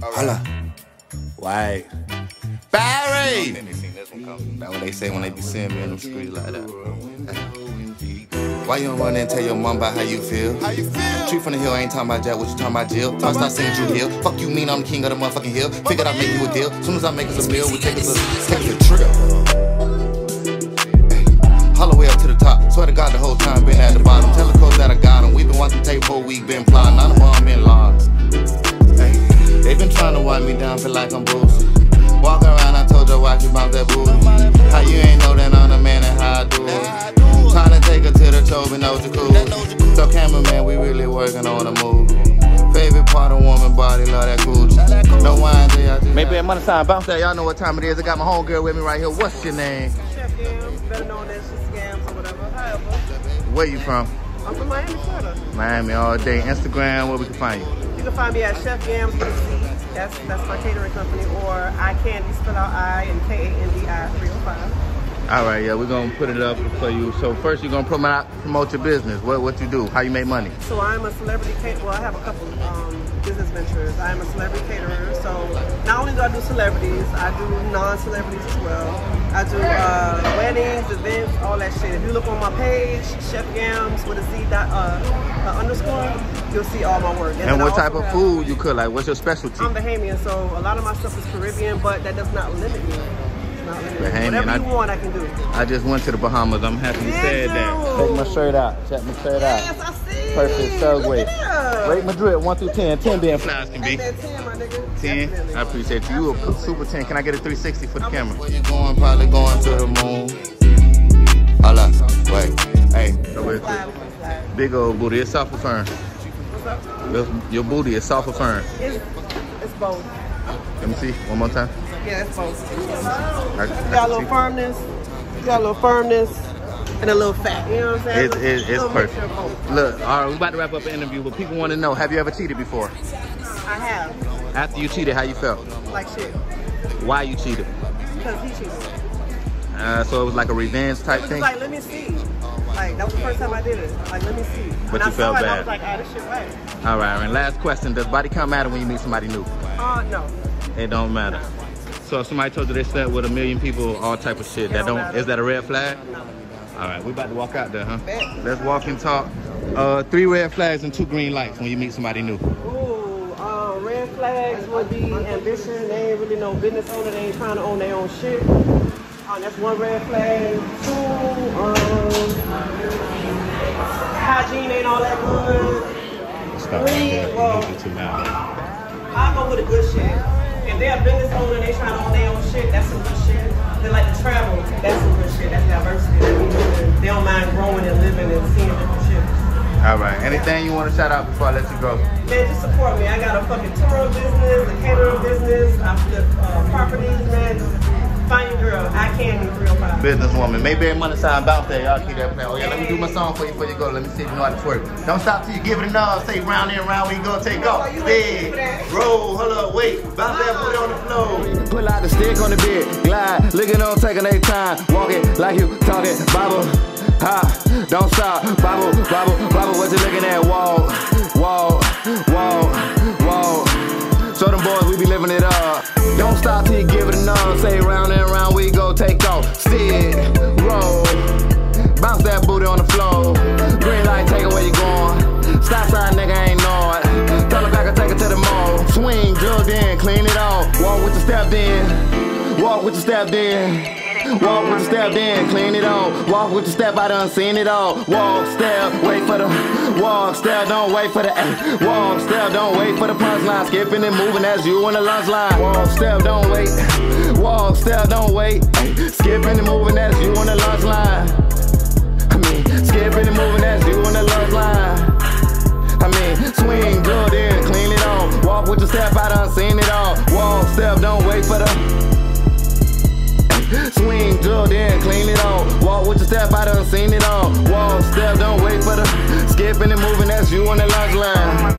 Holla. White. Barry! That's what they say when they be seeing me in the street like that. Why you don't run in and tell your mom about how you feel? How you feel? Tree from the hill, I ain't talking about Jack, what you talking about Jill? Time start singing Drew Hill. Fuck you mean I'm the king of the motherfucking hill. Figured I'd make you a deal. Soon as I make us a meal, we take us a, take us a trip. Holloway up to the top. Swear to God, the whole time been at the bottom. Tell like I'm Bruce. Walking around, I told your wife you bounce that booty. How you ain't know that I'm the man and how I do it. Trying to take her to the Toby, no jacuzzi. So cameraman, we really working on a movie. Favorite part of woman body, love that coochie. No wine, they I just Maybe at money time bounce that. Y'all know what time it is. I got my homegirl with me right here. What's your name? Chef Yamz, better known as Scams or whatever. However, Where you from? I'm from Miami, Florida. Miami all day. Instagram, where we can find you. You can find me at Chef Yamz with a C. That's that's my catering company. Or I Candy, spell out I and K A N D I 305. All right, yeah, we're gonna put it up for you. So first, you're gonna promote promote your business. What what you do? How you make money? So I'm a celebrity caterer. Well, I have a couple um, business ventures. I'm a celebrity caterer. So not only do I do celebrities, I do non-celebrities as well. I do uh, weddings, events, all that shit. If you look on my page, Chef Yamz with a Z dot uh, uh, underscore, you'll see all my work. And I what type of food you cook? Like, what's your specialty? I'm Bahamian, so a lot of my stuff is Caribbean, but that does not limit me. It's not. Bahamian, Whatever you I- want, I can do. I just went to the Bahamas. I'm happy you Did said that. you? Take my shirt out. Check my shirt Yes, out. I see. Perfect segue. Look. Rate Madrid, 1 through 10. 10 being flies can be. 10, my nigga? 10. Definitely. I appreciate you. You a super 10. Can I get a 360 for the camera? Where you going? Probably going to the moon. Holla. Wait. Hey. So real quick. Slide, we can slide. Big old booty. It's soft or firm? What's up? Your- Your booty is soft or firm? It's, it's both. Let me see. One more time. Yeah, it's both. I, You I got a little firmness, you got a little firmness, and a little fat. You know what I'm saying? It's, it's, it's perfect. mixture of both. Look, all right, we're about to wrap up the interview, but people want to know: Have you ever cheated before? I have, After you cheated, how you felt? like shit, Why you cheated? because he cheated. Uh, so it was like a revenge type thing. just like, let me see. Like, that was the first time I did it. Like, let me see. But and you I felt saw and bad. I was like, ah, this shit right. All right, and last question: Does body count matter when you meet somebody new? Uh, no. It don't matter. So if somebody told you they slept with a million people, all type of shit, that don't is that a red flag? All right, we about to walk out there, huh? Let's walk and talk. Uh, three red flags and two green lights when you meet somebody new. Ooh, uh, red flags would be ambition. They ain't really no business owner. They ain't trying to own their own shit. Uh, that's one red flag. Two, um, hygiene ain't all that good. Stop. Three, well, too loud. I go with a good shit. If they're a business owner and they trying to own their own shit, that's some good shit. They like to travel, that's some good shit. That's diversity. They don't mind growing and living and seeing different shit. All right. Anything you want to shout out before I let you go? Man, just support me. I got a fucking tour business, a catering business, I flip uh, properties, man. Find your girl. I can be 305. Businesswoman. Maybe money sign bounce there. Y'all keep that playing. Oh yeah, let me do my song for you before you go. Let me see if you know how to twerk. Don't stop till you give it a nod. Say round and round. We gonna take off. Oh, you ain't Big. Roll. Hold up. Wait. Bounce that booty on the floor. Pull out the stick on the bed, glide, looking on taking their time, walking like you talking, Bible, ha, don't stop, Bible, Bible, Bible, what you looking at? Walk, with the step in. Walk with the step in. Walk with the step in, clean it off. Walk with the step, I done seen it all. Walk, step, wait for the walk, step, don't wait for the eh. Walk, step, don't wait for the punchline. Skipping and moving as you on the lunch line. Walk, step, don't wait. Walk, step, don't wait. Skipping and moving as you on the lunch line. I mean, skipping and moving as Swing, drilled in, clean it all. Walk with your step, I done seen it all. Walk, step, don't wait for the. Skipping and moving, that's you on the lunch line.